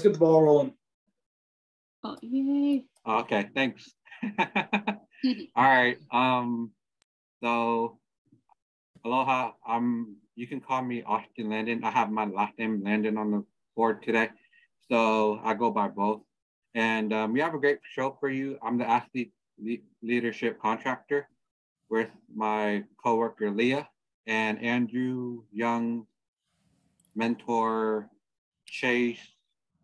let's get the ball rolling. Oh, yay. Okay, thanks. All right. Um, so aloha. Um, you can call me Austin Landon. I have my last name Landon on the board today, so I go by both. And um, we have a great show for you. I'm the athlete le- leadership contractor with my coworker Leah and Andrew Young, mentor Chase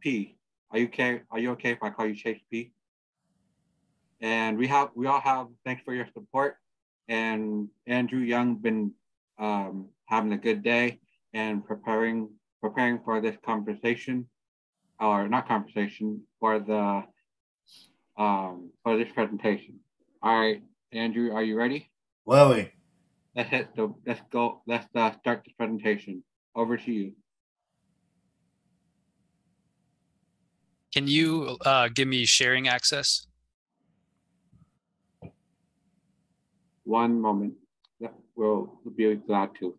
P. Are you okay? Are you okay if I call you Chase P? And we have we all have thanks for your support. And Andrew Young been um, having a good day and preparing preparing for this conversation, or not conversation for the um, for this presentation. All right, Andrew, are you ready? Well, we. Let's hit the let's go. Let's uh, start this presentation. Over to you. Can you uh, give me sharing access? One moment. Yeah, we'll be glad to.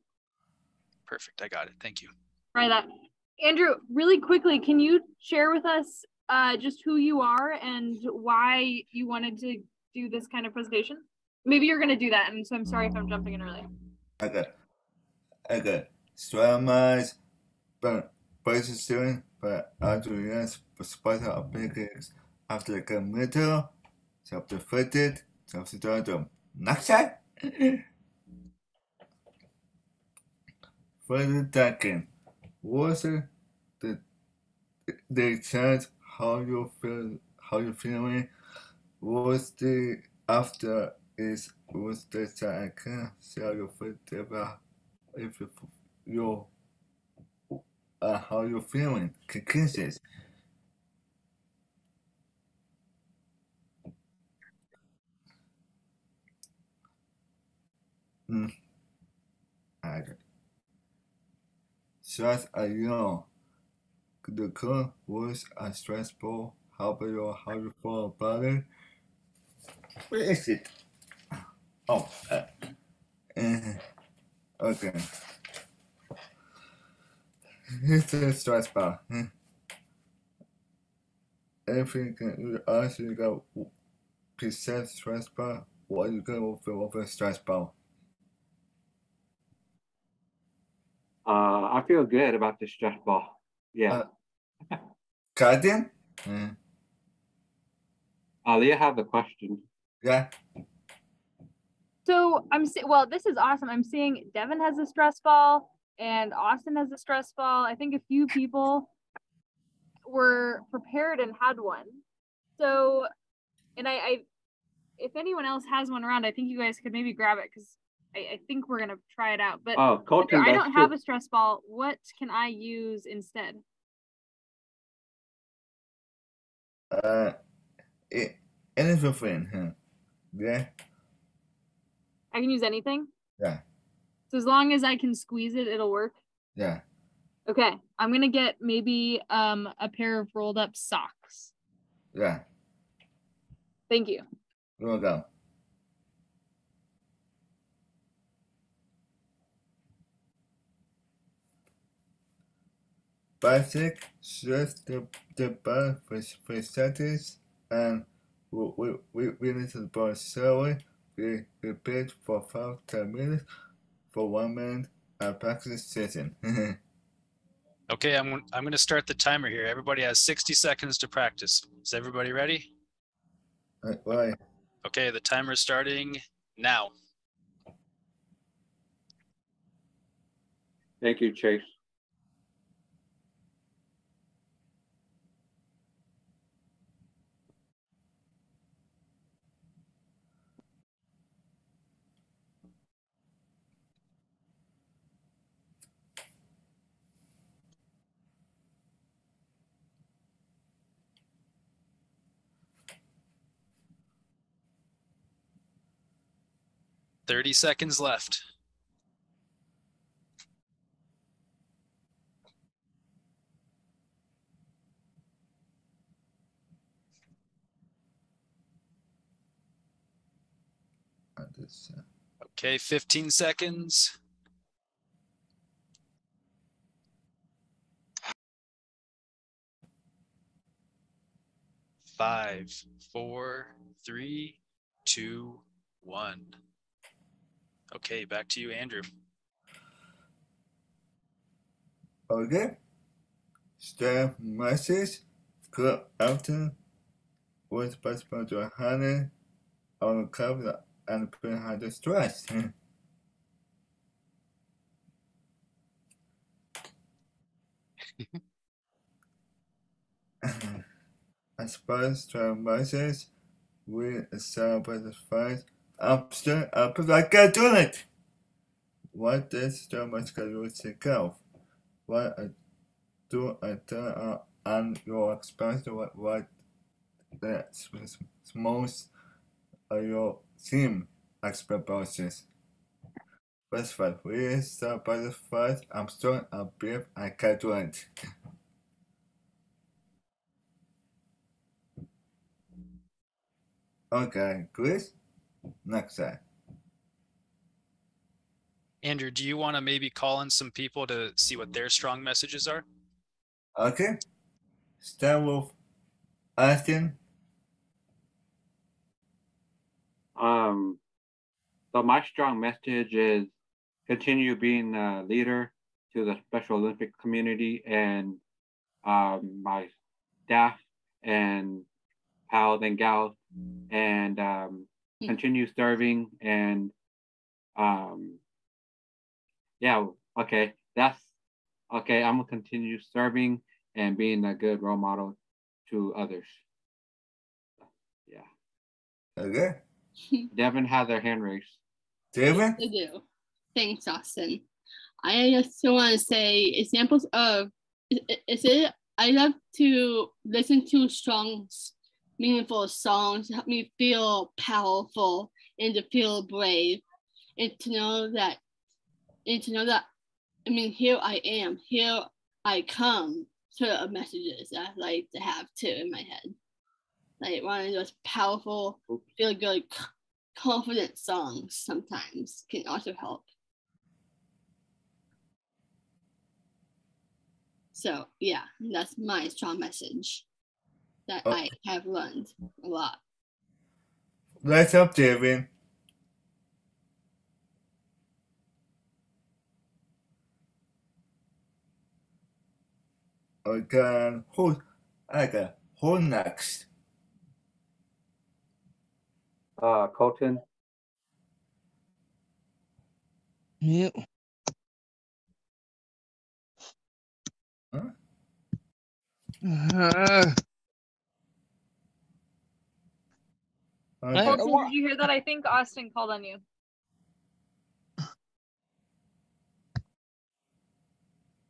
Perfect. I got it. Thank you. Try that. Andrew, really quickly, can you share with us uh, just who you are and why you wanted to do this kind of presentation? Maybe you're going to do that, and so I'm sorry if I'm jumping in early. Okay. Okay. Strama's but basic student, but after yes, but spider of biggest after the commuter, self-defeated, self-started, Naksha? Further second, was it the the chance how you feel how you feeling? Was the after is was the second see how you feel about if you you uh, how you feeling? Conscious mm. Okay. Stress a young. The current was a stressful. How about you? How you feel about it? Where is it? Oh, uh, uh, okay. It's a stress bar. Everything you ask you got percent stress bar. What you go for over stress bar? Uh, I feel good about this stress ball. Yeah. Uh, Guardian? Mm. Aliyah have the question. Yeah. So I'm see- well, this is awesome. I'm seeing Devin has a stress ball and Austin has a stress ball. I think a few people were prepared and had one. So, and I, I if anyone else has one around, I think you guys could maybe grab it because I, I, think we're gonna try it out. But oh, Colton, I don't have a stress ball. What can I use instead? Uh, it, anything, huh? Yeah. I can use anything. Yeah. So as long as I can squeeze it, it'll work. Yeah. Okay, I'm gonna get maybe um a pair of rolled up socks. Yeah. Thank you. You're welcome. Basic stress the the bar facilities and we we we, we need to bar survey we repeat for five ten minutes for one minute a practice session. okay, I'm I'm going to start the timer here. Everybody has 60 seconds to practice. Is everybody ready? Uh, right. Okay, the timer is starting now. Thank you, Chase. Thirty seconds left. Okay, 15 seconds. five, four, three, two, one. Okay, back to you, Andrew. Okay. Staff message good after was possible to handle on cover and put under stress. I suppose to message we the fight after up I uh, do it. What does the much to take off? What I do I turn on your expense what what the most of your team experiences. First fight, we start by the fight. I'm strong, I'm brave, I can't do it. Okay, Chris, next time. Andrew, do you want to maybe call in some people to see what their strong messages are? Okay. Start with Austin. Um, so my strong message is continue being a leader to the Special Olympic community and um, my staff and pals and gals, and um, continue serving and um, yeah, okay, that's okay. I'm gonna continue serving and being a good role model to others. Yeah. Okay. Devin has their hand raised. Devin? I do. Thanks, Austin. I just want to say examples of is it I love to listen to strong, meaningful songs help me feel powerful and to feel brave and to know that and to know that I mean here I am, here I come sort of messages that I like to have too in my head. Like one of those powerful, feel good, confident songs sometimes can also help. So yeah, that's my strong message that Oh. I have learned a lot. Let's up, Devin. Okay, who? Okay, who next? Uh, Colton. Yep. Huh? Uh, Okay. I- Colton, did you hear that? I think Austin called on you.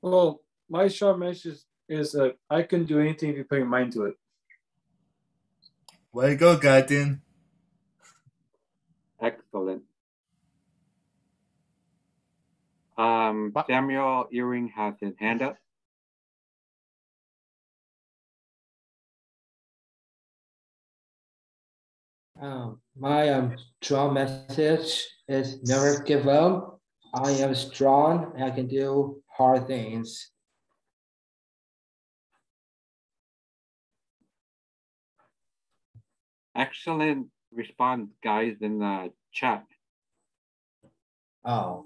Well, my short message is uh, I can do anything if you put your mind to it. Way to go, Garden. Excellent. Um, Samuel Earring has his hand up. Um, my um, strong message is never give up. I am strong and I can do hard things. Excellent response, guys, in the chat. Oh,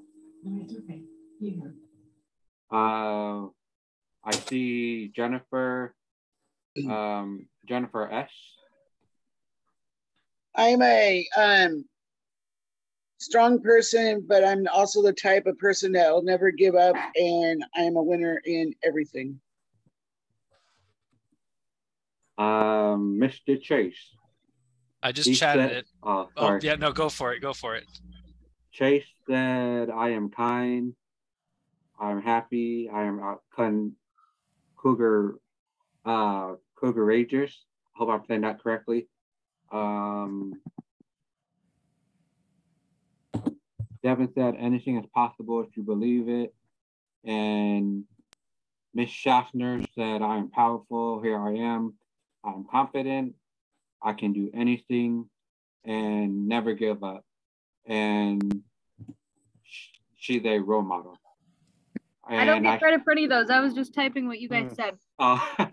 Uh, I see Jennifer, um, Jennifer S. I'm a um strong person, but I'm also the type of person that will never give up and I am a winner in everything. Um, Mr. Chase. I just He chatted said- it. Oh, Oh, sorry. yeah, no, go for it. Go for it. Chase said, I am kind. I'm happy. I am out con cougar uh cougar ragers. Hope I'm saying that correctly. Um Devin said anything is possible if you believe it. And Miss Schaffner said, I am powerful. Here I am. I'm confident. I can do anything and never give up. And sh- she's a role model. I don't get credit for any of those. I was just typing what you guys Mm. said. Oh.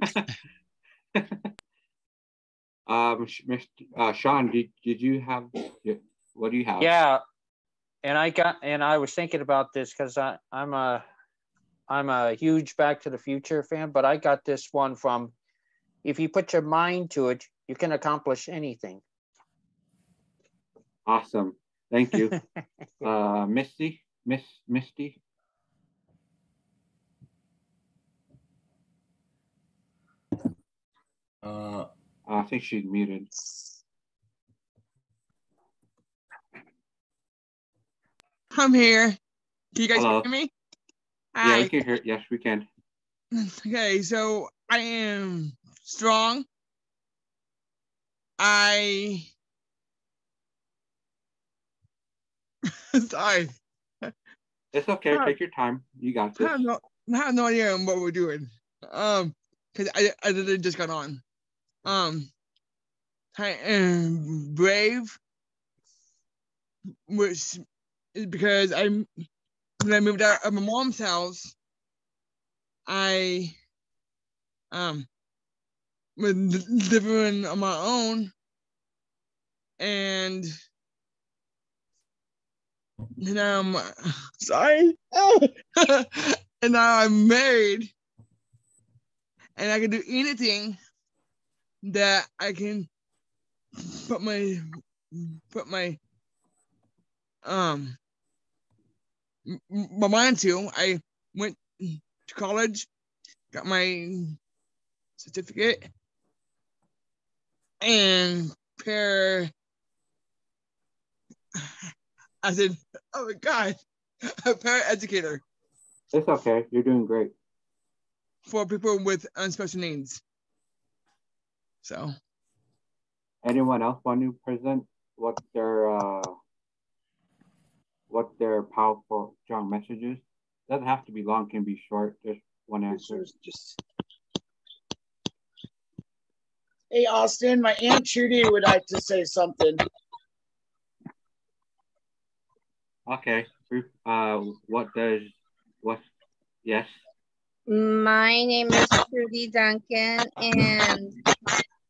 Um, Sh- Mr. Uh, Sean, did, did you have, what do you have? Yeah, and I got and I was thinking about this because I I'm a I'm a huge Back to the Future fan, but I got this one from if you put your mind to it, you can accomplish anything. Awesome. Thank you. uh, Misty, Miss Misty. Uh, I think she's muted. I'm here. Can you guys Hello. hear me? Yeah, Hi. we can hear. Yes, we can. Okay, so I am strong. I sorry. It's okay. Take your time. You got I this. have no, I have no idea what we're doing. Um, cause I I literally just got on. Um, am brave, which is because I when I moved out of my mom's house, I um was living on my own, and now I'm sorry, and now I'm married, and I can do anything that I can put my put my um my mind to. I went to college, got my certificate, and pair. I said, "Oh my god, a paraeducator It's okay. You're doing great. for people with special needs." So, Anyone else want to present what their uh, what their powerful, strong messages? Doesn't have to be long. Can be short. Just one answer. Just Hey, Austin, my Aunt Trudy would like to say something. Okay. Uh, what does what? Yes. My name is Trudy Duncan and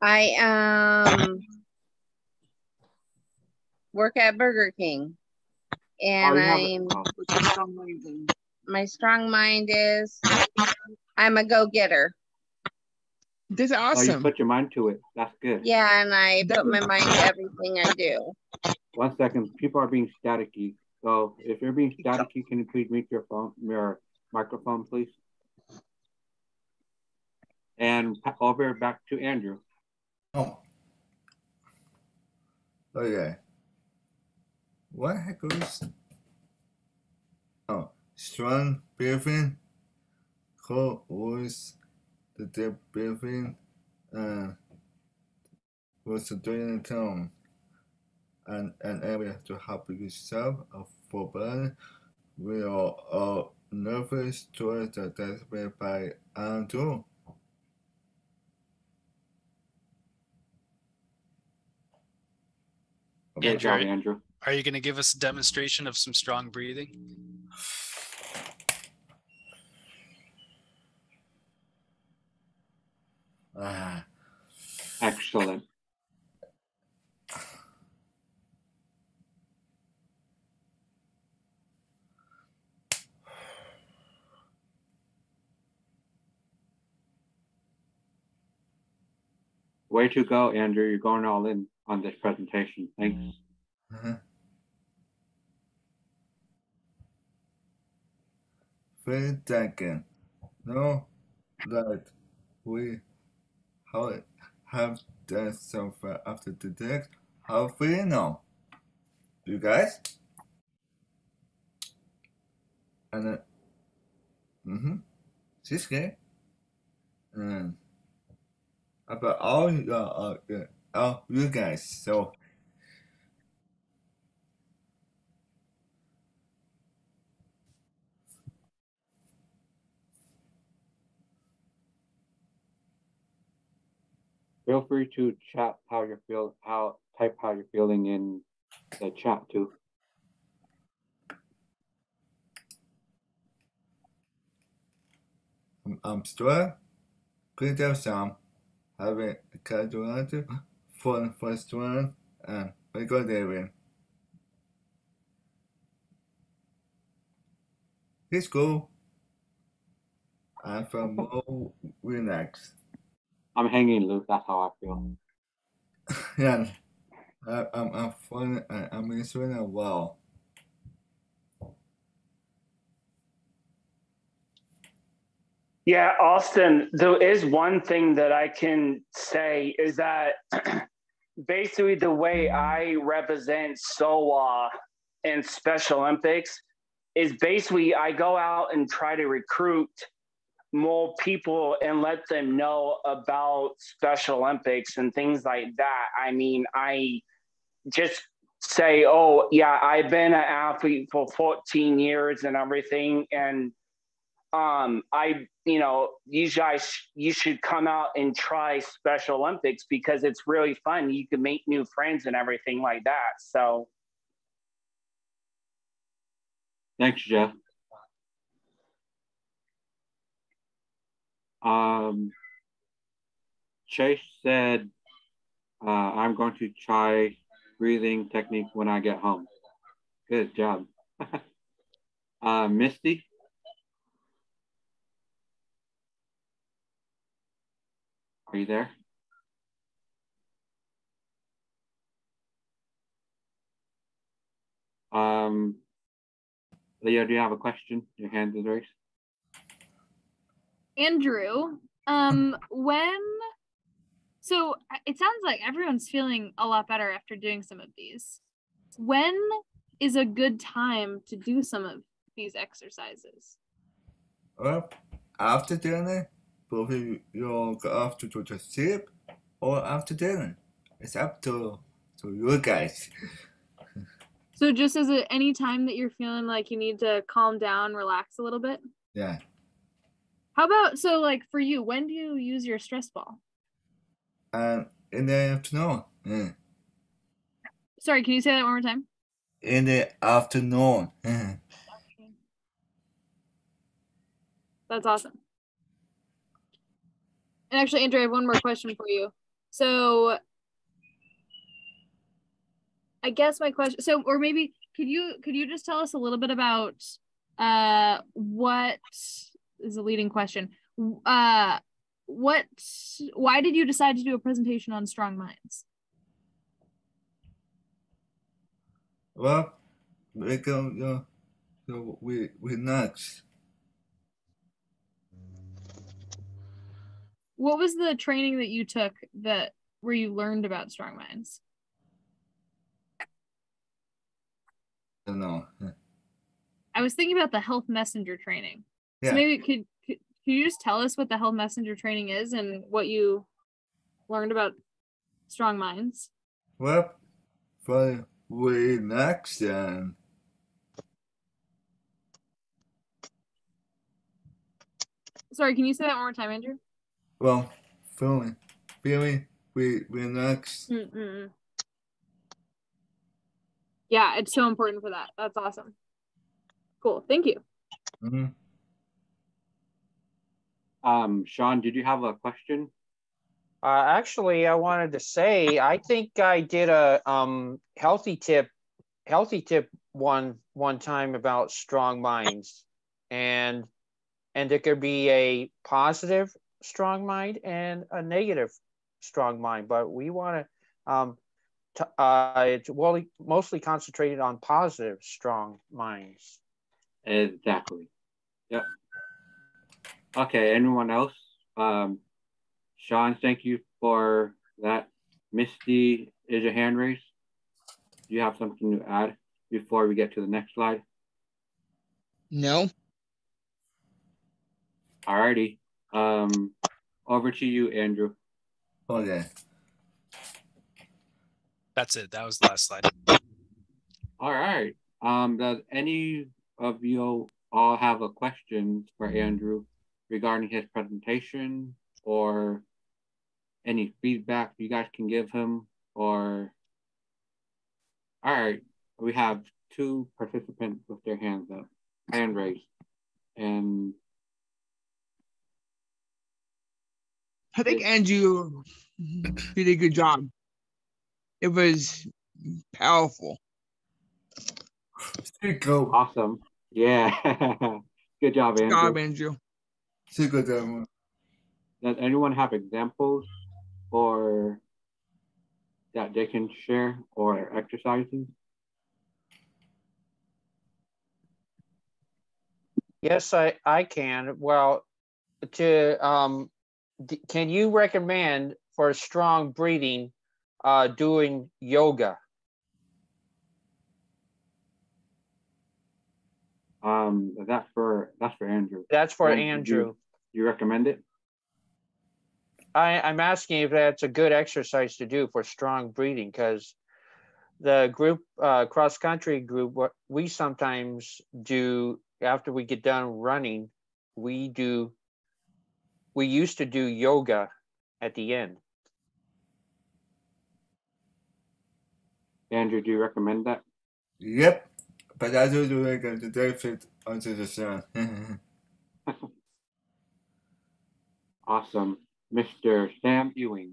I um work at Burger King. And Oh, I'm. Oh, what's your strong mind then? my strong mind is I'm a go-getter. That's Oh, you awesome. put your mind to it. That's good. Yeah, and I put my mind to everything I do. One second. People are being staticky. So if you're being staticky, can you please mute your phone, your microphone, please? And pa- over back to Andrew. Oh. Okay. What heck was? Oh, strong breathing. Cold voice, the deep breathing. Uh, was doing the tone. And an area to help yourself for burn. We are all nervous towards the deathbed by Andrew. Good job, Andrew. Are you going to give us a demonstration of some strong breathing? Ah, Excellent. Way to go, Andrew. You're going all in on this presentation. Thanks. Very second. No, that we have done so far after the text. How we know? You guys? And uh, mm-hmm. She's good. And about all you uh, uh, uh, you guys. So Feel free to chat how you're feel how type how you're feeling in the chat too. I'm, I'm still good job, Sam. Having a casualty for the first one. And we um, go David. Let's go. And for Mo, oh. oh, we're next. I'm hanging, Luke. That's how I feel. Yeah, I, I'm I'm fun. I, I'm answering it well. Yeah, Austin, there is one thing that I can say is that basically the way I represent SOA in Special Olympics is basically I go out and try to recruit more people and let them know about Special Olympics and things like that. I mean, I just say, oh, yeah, I've been an athlete for 14 years and everything. And um, I, you know, you guys, you should come out and try Special Olympics because it's really fun. You can make new friends and everything like that. So, Thanks, Jeff. Um, Chase said, uh, I'm going to try breathing technique when I get home. Good job. uh, Misty? Are you there? Um, Leo, do you have a question? Your hand is raised. Andrew, um, when so it sounds like everyone's feeling a lot better after doing some of these. When is a good time to do some of these exercises? Well, after dinner, both you you'll go go to sleep or after dinner. It's up to to you guys. So just as a, any time that you're feeling like you need to calm down, relax a little bit. Yeah. How about so like for you, when do you use your stress ball? And in the afternoon. Yeah. Sorry, can you say that one more time? In the afternoon. That's awesome. And actually, Andrew, I have one more question for you. So I guess my question so or maybe could you could you just tell us a little bit about uh what is a leading question. Uh what why did you decide to do a presentation on strong minds? Well, we go, you know, so we we next. What was the training that you took that where you learned about strong minds? I don't know. I was thinking about the health messenger training. Yeah. So maybe could, could could you just tell us what the health messenger training is and what you learned about strong minds? Well, for we next then. Sorry, can you say that one more time, Andrew? Well, feeling, feeling, we we're next. Mm-mm. Yeah, it's so important for that. That's awesome. Cool. Thank you. hmm Um, Sean, did you have a question? Uh, actually, I wanted to say I think I did a um, healthy tip, healthy tip one one time about strong minds, and and it could be a positive strong mind and a negative strong mind. But we want to, um, t- uh, it's well, mostly concentrated on positive strong minds. Exactly. Yep. Okay, anyone else? Um, Sean, thank you for that. Misty, is your hand raised? Do you have something to add before we get to the next slide? No. Alrighty. Um, over to you, Andrew. Okay. That's it. That was the last slide. All right. Um, does any of you all have a question for Andrew regarding his presentation or any feedback you guys can give him or all right we have two participants with their hands up hand raised and I think Andrew did a good job. it was powerful. Go. Awesome. Yeah. Good job, Andrew. Good job, Andrew. Good job. Does anyone have examples or that they can share or exercises? Yes, I, I can. Well, to um, d- can you recommend for strong breathing uh, doing yoga? Um, that's for that's for Andrew. That's for And Andrew. You, you recommend it? I, I'm asking if that's a good exercise to do for strong breathing because the group uh, cross country group what we sometimes do after we get done running we do we used to do yoga at the end Andrew, do you recommend that? Yep. But I do do it to David onto the sun. Awesome. Mr. Sam Ewing.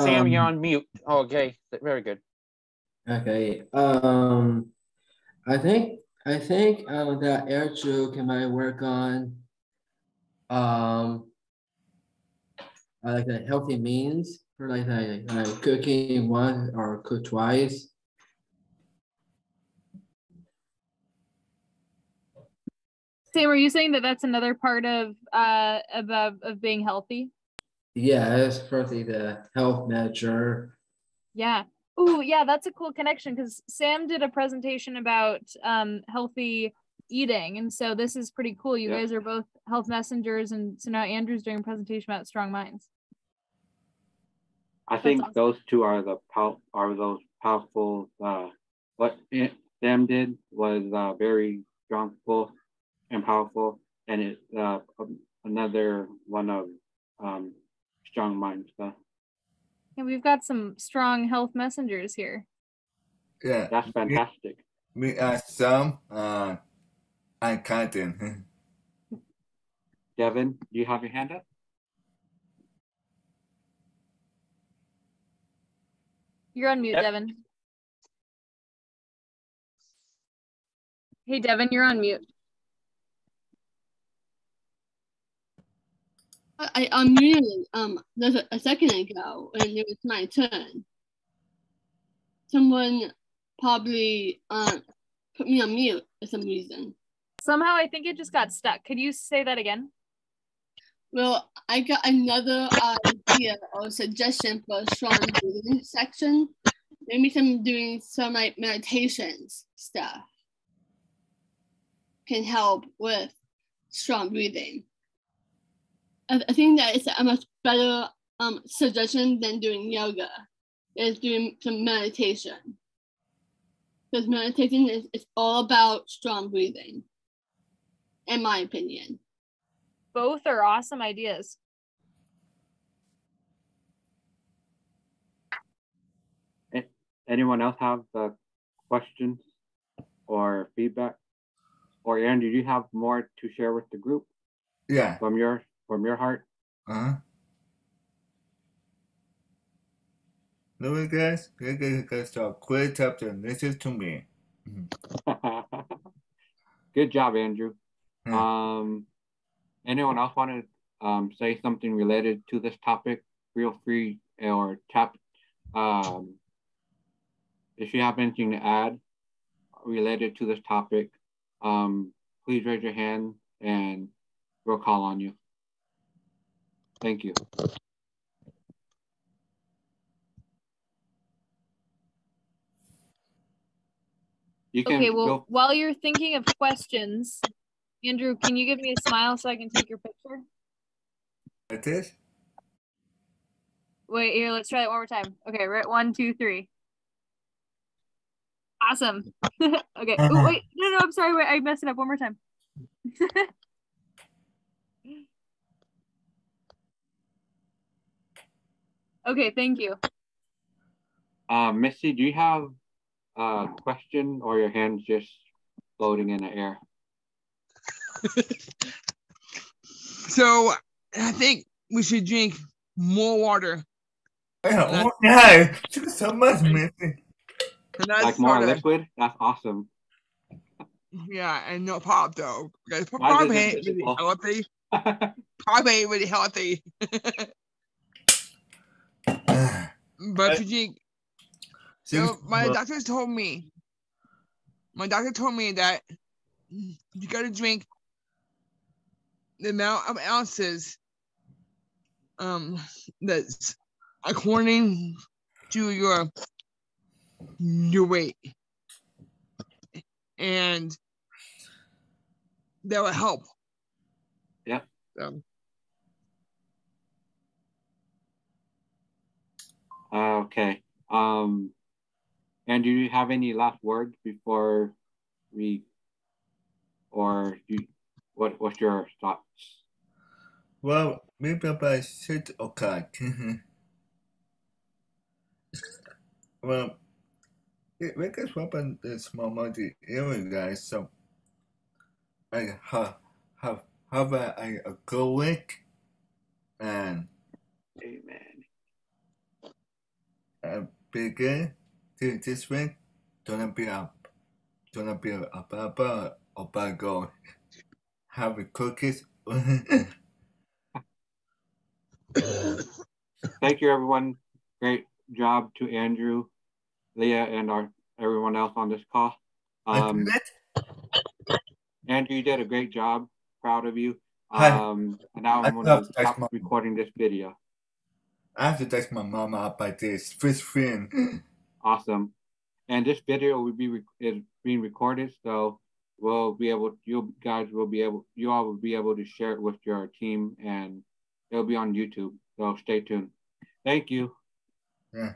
sam you're Um, on mute oh, okay very good Okay. Um, I think I think uh, that air joke might work on um uh, like a healthy means for like like, like cooking once or cook twice. Sam, are you saying that that's another part of uh of of, of being healthy? Yeah, it's probably the health measure. Yeah. Oh, yeah, that's a cool connection because Sam did a presentation about um healthy eating, and so this is pretty cool. You Yeah. guys are both health messengers, and so now Andrew's doing a presentation about strong minds. I think awesome. those two are the pow- are those powerful. Uh, what Sam did was uh, very strongful and powerful, and it uh, another one of um, strong minds. And we've got some strong health messengers here. yeah. That's fantastic. Me and Sam uh, and Canton. Devin, do you have your hand up? You're on mute, Yep. Devin. Hey, Devin, you're on mute. I unmuted um there's a, a second ago and it was my turn. Someone probably um put me on mute for some reason. Somehow I think it just got stuck. Could you say that again? Well, I got another idea or suggestion for a strong breathing section. Maybe some doing some like meditations stuff can help with strong breathing. I, I think that it's a much better um, suggestion than doing yoga. Is doing some meditation. Because meditation is, is all about strong breathing, in my opinion. Both are awesome ideas. Anyone else have the questions or feedback? Or Andrew, do you have more to share with the group yeah. from your from your heart? Uh-huh. No, guys, you guys guys talk. Quit chapter. Listen to me. Good job, Andrew. Hmm. Um, anyone else want to um, say something related to this topic? Feel free or tap. Um, if you have anything to add related to this topic, um, please raise your hand and we'll call on you. Thank you. You can Okay, well, go while you're thinking of questions, Andrew, can you give me a smile so I can take your picture? It is? Wait, here, let's try that one more time. Okay, right, one, two, three. Awesome. okay. Oh, wait, no, no, I'm sorry. Wait, I messed it up. One more time. okay, thank you. Uh, Missy, do you have a question or your hands just floating in the air? So I think we should drink more water. Yeah, oh, yeah. so much missing. Like more liquid? That's awesome. Yeah, and no pop though. Because pop ain't really healthy. pop ain't really healthy. but you drink, so my doctors told me, my doctor told me that you gotta drink the amount of ounces um that's according to your your weight. And that will help. Yeah so. okay. Um and do you have any last words before we or you what what's your thoughts? Well maybe I said okay. Well it because weapon is more money anyway guys so I have have have a, a, a good week and amen begin to this week don't be up don't be a papa or by go. Have a cookies. Thank you everyone. Great job to andrew leah and our everyone else on this call. Um, andrew you did a great job. Proud of you. Um, and now i'm going to stop recording this video I have to text my mama up by this first friend. Awesome. And this video will be is being recorded, so we'll be able. You guys will be able. You all will be able to share it with your team, and it'll be on YouTube. So stay tuned. Thank you. Yeah.